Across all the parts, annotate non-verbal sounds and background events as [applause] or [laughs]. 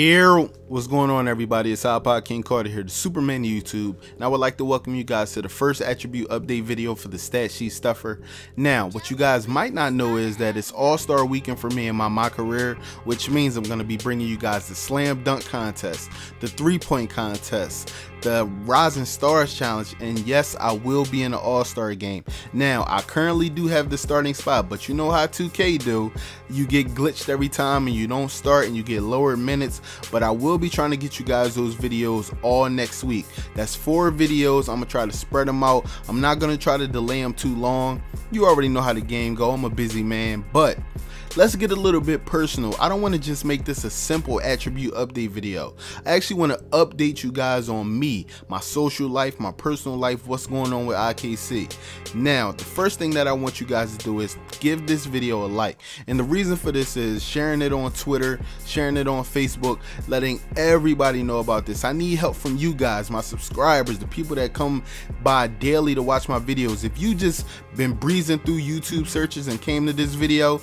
Yeah, what's going on, everybody? It's iPod King Carter here, the Superman YouTube, and I would like to welcome you guys to the first attribute update video for the stat sheet stuffer. Now, what you guys might not know is that it's All Star Weekend for me in my my career, which means I'm going to be bringing you guys the slam dunk contest, the three point contest, the Rising Stars Challenge, and yes, I will be in the All Star game. Now, I currently do have the starting spot, but you know how 2K do. You get glitched every time and you don't start and you get lower minutes, but I will be trying to get you guys those videos all next week. That's four videos. I'm gonna try to spread them out. I'm not gonna try to delay them too long. You already know how the game go. I'm a busy man, but let's get a little bit personal. I don't want to just make this a simple attribute update video. I actually want to update you guys on me, my social life, my personal life, what's going on with IKC. Now, the first thing that I want you guys to do is give this video a like. And the reason for this is sharing it on Twitter, sharing it on Facebook, letting everybody know about this. I need help from you guys, my subscribers, the people that come by daily to watch my videos. If you just been breezing through YouTube searches and came to this video,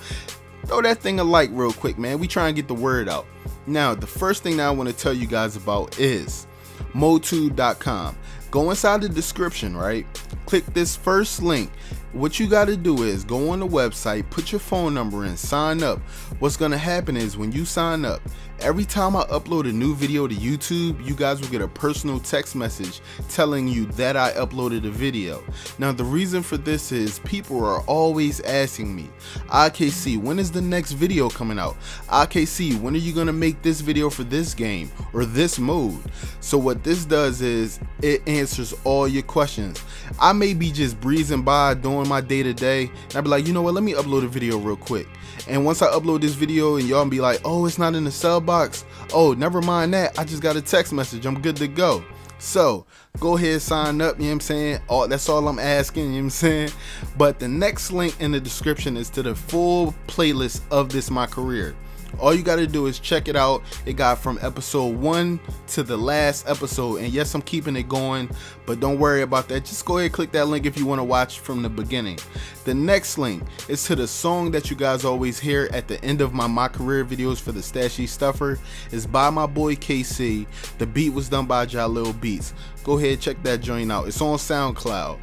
throw that thing a like real quick, man. We try and get the word out. Now, the first thing that I want to tell you guys about is motube.com. Go inside the description, right? Click this first link. What you got to do is go on the website, put your phone number in, sign up. What's going to happen is when you sign up, every time I upload a new video to YouTube, you guys will get a personal text message telling you that I uploaded a video. Now, the reason for this is people are always asking me, IKC, when is the next video coming out? IKC, when are you going to make this video for this game or this mode? So, what this does is it answers all your questions. I may be just breezing by doing my day to day, and I'd be like, you know what, let me upload a video real quick. And once I upload this video and y'all be like, oh, it's not in the sub box. Oh, never mind that. I just got a text message. I'm good to go. So go ahead, sign up. You know what I'm saying? All that's all I'm asking. You know what I'm saying? But the next link in the description is to the full playlist of this my career all you got to do is check it out. It got from episode one to the last episode. And yes i'm keeping it going but don't worry about that. Just go ahead click that link if you want to watch from the beginning. The next link is to the song that you guys always hear at the end of my my career videos for the stat sheet stuffer. Is by my boy kc the beat was done by jalil beats. Go ahead check that joint out. It's on soundcloud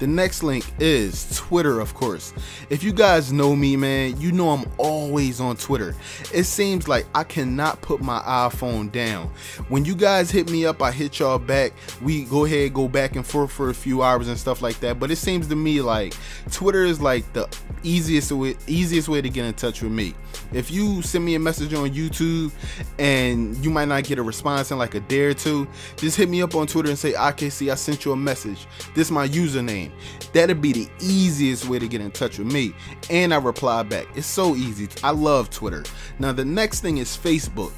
the next link is Twitter, of course. If you guys know me, man, you know I'm always on Twitter. It seems like I cannot put my iPhone down. When you guys hit me up, I hit y'all back. We go ahead, go back and forth for a few hours and stuff like that. But it seems to me like Twitter is like the easiest way, easiest way to get in touch with me. If you send me a message on YouTube and you might not get a response in like a day or two, just hit me up on Twitter and say, IKC, I sent you a message. This is my username. That'd be the easiest way to get in touch with me. And I reply back. It's so easy. I love Twitter. Now, the next thing is Facebook.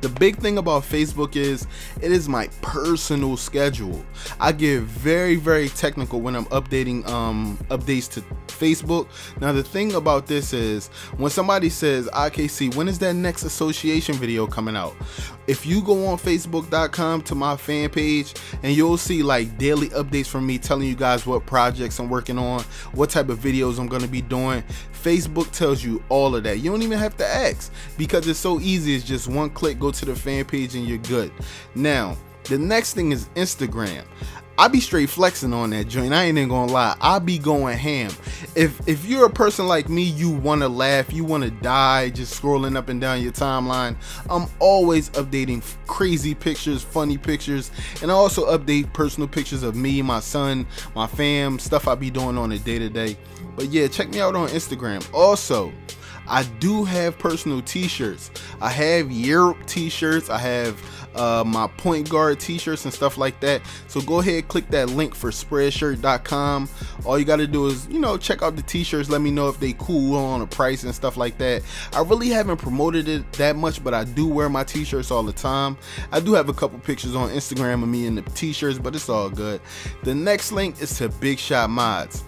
The big thing about Facebook is it is my personal schedule. I get very very technical when I'm updating um updates to Facebook. Now the thing about this is when somebody says IKC when is that next association video coming out? If you go on facebook.com to my fan page and you'll see like daily updates from me telling you guys what projects I'm working on, what type of videos I'm going to be doing. Facebook tells you all of that. You don't even have to ask because it's so easy. It's just one click, go to the fan page and you're good. Now, the next thing is Instagram. I be straight flexing on that joint. I ain't even gonna lie. I be going ham. If if you're a person like me, you wanna laugh, you wanna die, just scrolling up and down your timeline. I'm always updating crazy pictures, funny pictures, and I also update personal pictures of me, my son, my fam, stuff I be doing on a day to day. But yeah, check me out on Instagram. Also, I do have personal t-shirts. I have Europe t-shirts. I have uh, my point guard t-shirts and stuff like that. So go ahead, click that link for spreadshirt.com. All you got to do is, you know, check out the t-shirts. Let me know if they cool on the price and stuff like that. I really haven't promoted it that much, but I do wear my t-shirts all the time. I do have a couple pictures on Instagram of me in the t-shirts, but it's all good. The next link is to Big Shot Mods.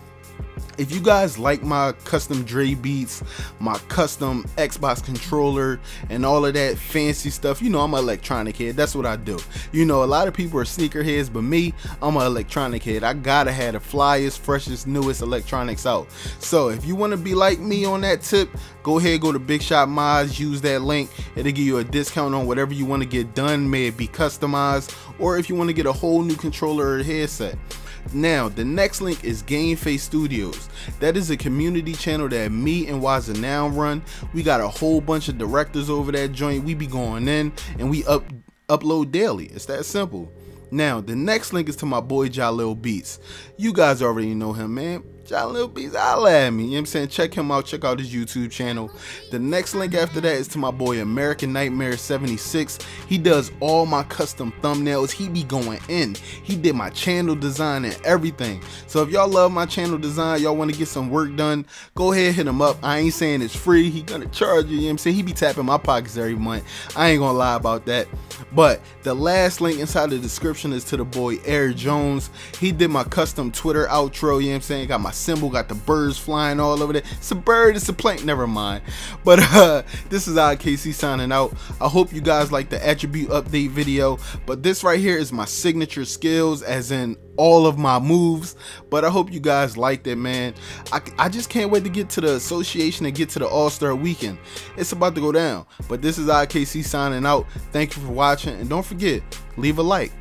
If you guys like my custom Dre beats, my custom Xbox controller, and all of that fancy stuff, you know I'm an electronic head. That's what I do. You know, a lot of people are sneaker heads, but me, I'm an electronic head. I gotta have the flyest, freshest, newest electronics out. So if you want to be like me on that tip, go ahead, go to Big Shot Mods, use that link. It'll give you a discount on whatever you want to get done, may it be customized, or if you want to get a whole new controller or headset. Now, the next link is Game Face Studios. That is a community channel that me and Waza now run. We got a whole bunch of directors over that joint. We be going in and we up upload daily. It's that simple. Now, the next link is to my boy Jalil Beats. You guys already know him, man. Jalil Beats, holla at me. You know what I'm saying? Check him out. Check out his YouTube channel. The next link after that is to my boy American Nightmare 76. He does all my custom thumbnails. He be going in. He did my channel design and everything. So if y'all love my channel design, y'all want to get some work done, go ahead hit him up. I ain't saying it's free. He gonna charge you. You know what I'm saying? He be tapping my pockets every month. I ain't gonna lie about that. But the last link inside the description is to the boy Air Jones. He did my custom Twitter outro. You know what I'm saying? Got my symbol, got the birds flying all over there. It's a bird, it's a plane, never mind. But uh, [laughs] this is KC signing out. I hope you guys like the attribute update video. But this right here is my signature skills, as in all of my moves. But I hope you guys liked it, man. I, I just can't wait to get to the association and get to the All-Star weekend. It's about to go down. But this is KC signing out. Thank you for watching. And don't forget, leave a like.